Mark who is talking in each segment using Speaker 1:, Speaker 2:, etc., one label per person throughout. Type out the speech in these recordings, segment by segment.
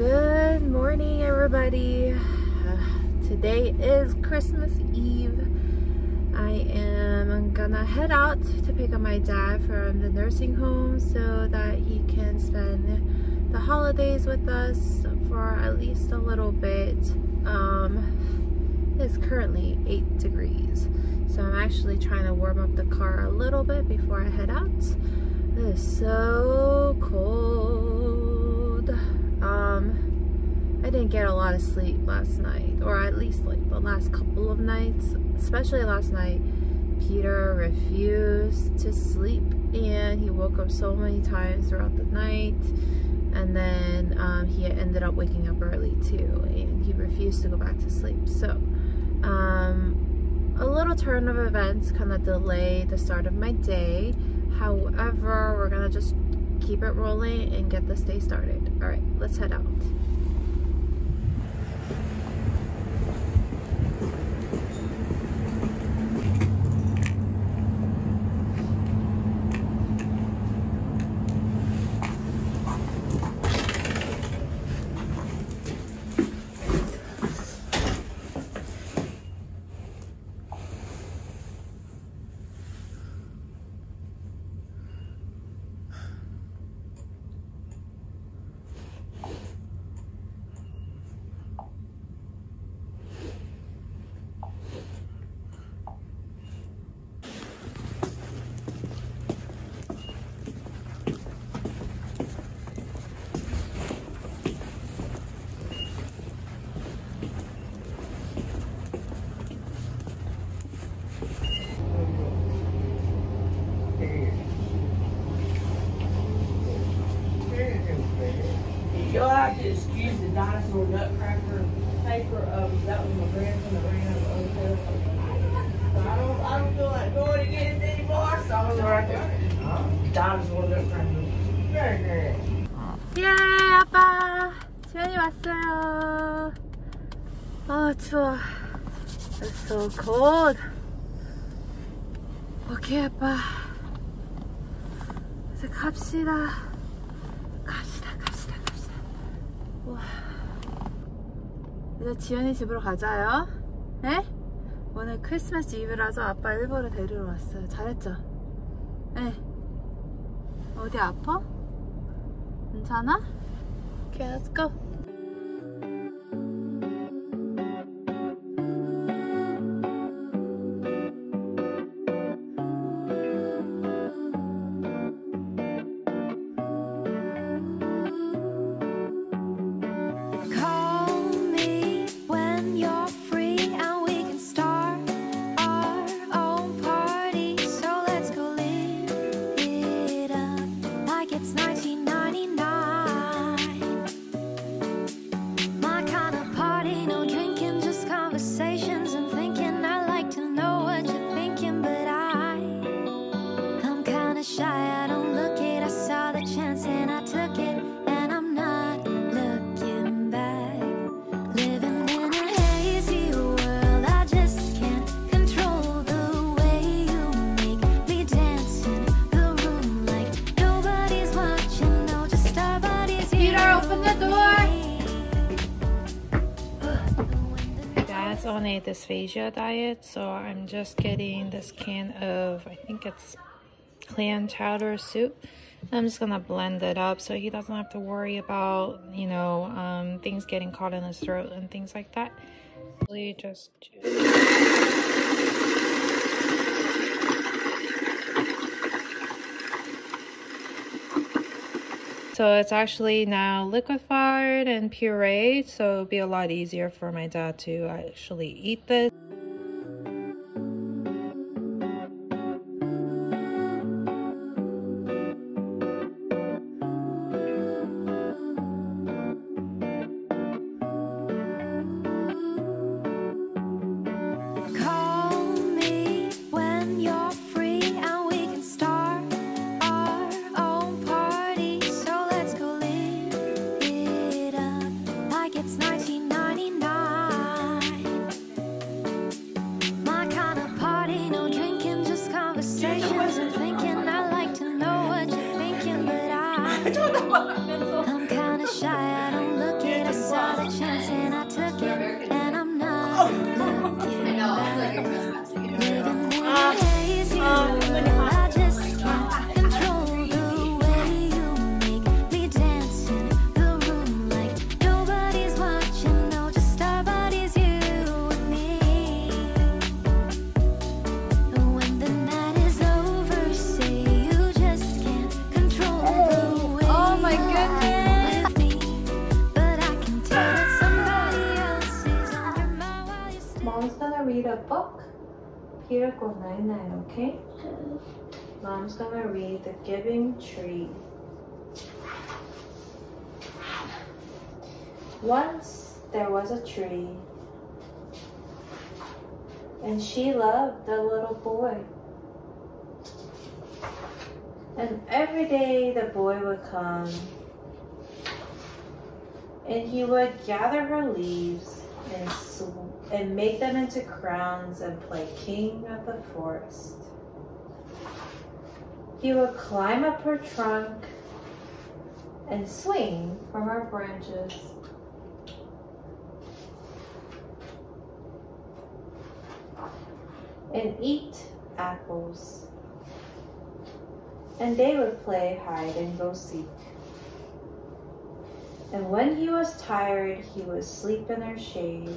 Speaker 1: Good morning, everybody. Today is Christmas Eve. I am gonna head out to pick up my dad from the nursing home so that he can spend the holidays with us for at least a little bit. Um, it's currently 8 degrees, so I'm actually trying to warm up the car a little bit before I head out. It is so cold. Um, I didn't get a lot of sleep last night, or at least like the last couple of nights, especially last night. Peter refused to sleep and he woke up so many times throughout the night. And then um, he ended up waking up early too and he refused to go back to sleep. So um, a little turn of events kind of delayed the start of my day. However we're gonna just keep it rolling and get this day started. All right let's head out
Speaker 2: You'll have to excuse the dinosaur nutcracker paper, um, that was my grandson that ran out of the other So I don't, I don't feel like going to get it anymore, so I'm gonna write it. Dinosaur nutcracker. Very good.
Speaker 1: 예 아빠 지연이 왔어요 아 추워 It's so cold 오케이 아빠 이제 갑시다 갑시다 갑시다 갑시다 우와 이제 지연이 집으로 가자요 네? 오늘 크리스마스 이브라서 아빠 일부러 데리러 왔어요 잘했죠? 네 어디 아파? 괜찮아? Okay, let's go. On a dysphagia diet, so I'm just getting this can of, I think it's clam chowder soup. I'm just gonna blend it up so he doesn't have to worry about, you know, um, things getting caught in his throat and things like that. Really just So it's actually now liquefied and pureed, so it'll be a lot easier for my dad to actually eat this. A book? Here go nine nine, okay? Mom's gonna read the giving tree. Once there was a tree, and she loved the little boy. And every day the boy would come, and he would gather her leaves and, ah. sw- and make them into crowns and play king of the forest. He would climb up her trunk and swing from her branches. And eat apples. And they would play hide and go seek. And when he was tired, he would sleep in her shade.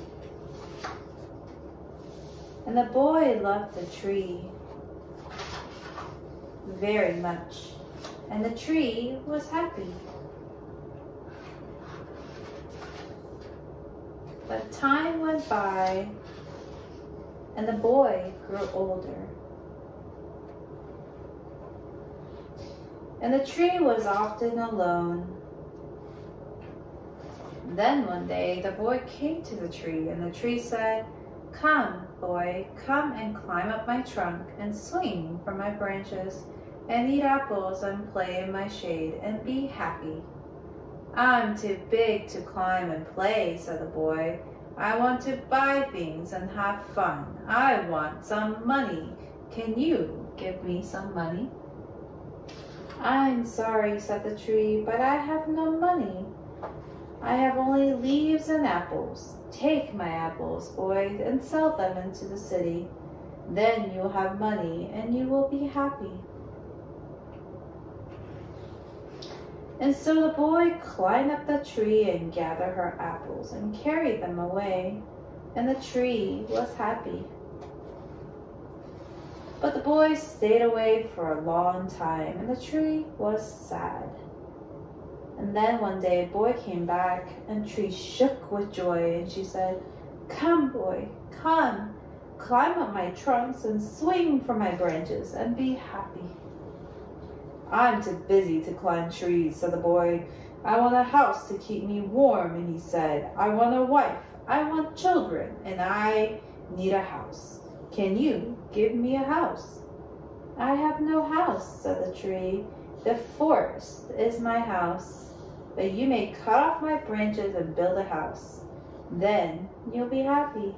Speaker 1: And the boy loved the tree very much, and the tree was happy. But time went by, and the boy grew older. And the tree was often alone. Then one day the boy came to the tree, and the tree said, Come, boy, come and climb up my trunk and swing from my branches and eat apples and play in my shade and be happy. I'm too big to climb and play, said the boy. I want to buy things and have fun. I want some money. Can you give me some money? I'm sorry, said the tree, but I have no money. I have only leaves and apples. Take my apples, boy, and sell them into the city. Then you'll have money and you will be happy. And so the boy climbed up the tree and gathered her apples and carried them away, and the tree was happy. But the boy stayed away for a long time, and the tree was sad. And then one day a boy came back, and tree shook with joy, and she said, Come, boy, come, climb up my trunks and swing from my branches and be happy. I'm too busy to climb trees, said the boy. I want a house to keep me warm, and he said, I want a wife, I want children, and I need a house. Can you give me a house? I have no house, said the tree. The forest is my house, but you may cut off my branches and build a house. Then you'll be happy.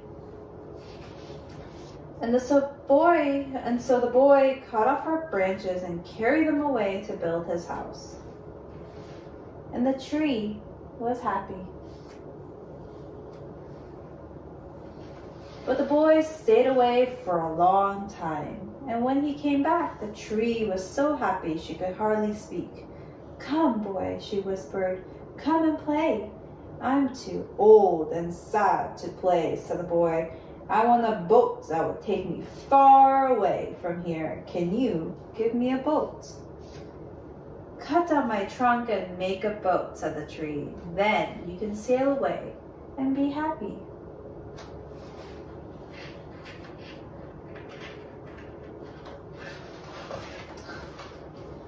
Speaker 1: And the so boy and so the boy cut off her branches and carried them away to build his house. And the tree was happy. But the boy stayed away for a long time, and when he came back, the tree was so happy she could hardly speak. Come, boy, she whispered, come and play. I'm too old and sad to play, said the boy. I want a boat that will take me far away from here. Can you give me a boat? Cut down my trunk and make a boat, said the tree. Then you can sail away and be happy.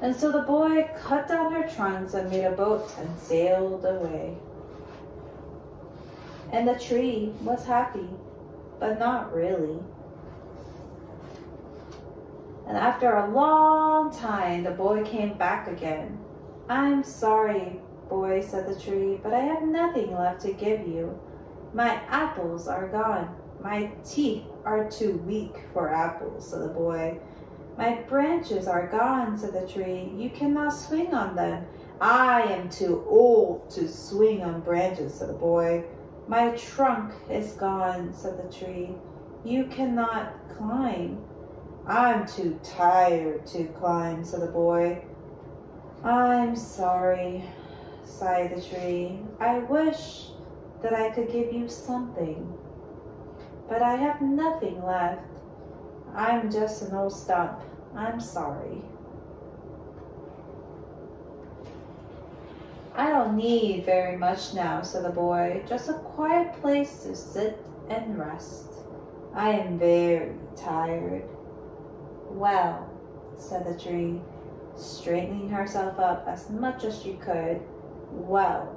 Speaker 1: And so the boy cut down her trunks and made a boat and sailed away. And the tree was happy, but not really. And after a long time, the boy came back again. I'm sorry, boy, said the tree, but I have nothing left to give you. My apples are gone. My teeth are too weak for apples, said the boy. My branches are gone, said the tree. You cannot swing on them. I am too old to swing on branches, said the boy. My trunk is gone, said the tree. You cannot climb. I'm too tired to climb, said the boy. I'm sorry, sighed the tree. I wish that I could give you something, but I have nothing left. I'm just an old stump. I'm sorry. I don't need very much now, said the boy. Just a quiet place to sit and rest. I am very tired. Well, said the tree, straightening herself up as much as she could. Well,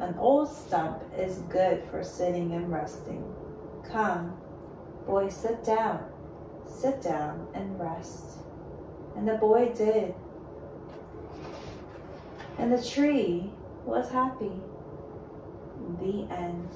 Speaker 1: an old stump is good for sitting and resting. Come, boy, sit down. Sit down and rest. And the boy did. And the tree was happy. The end.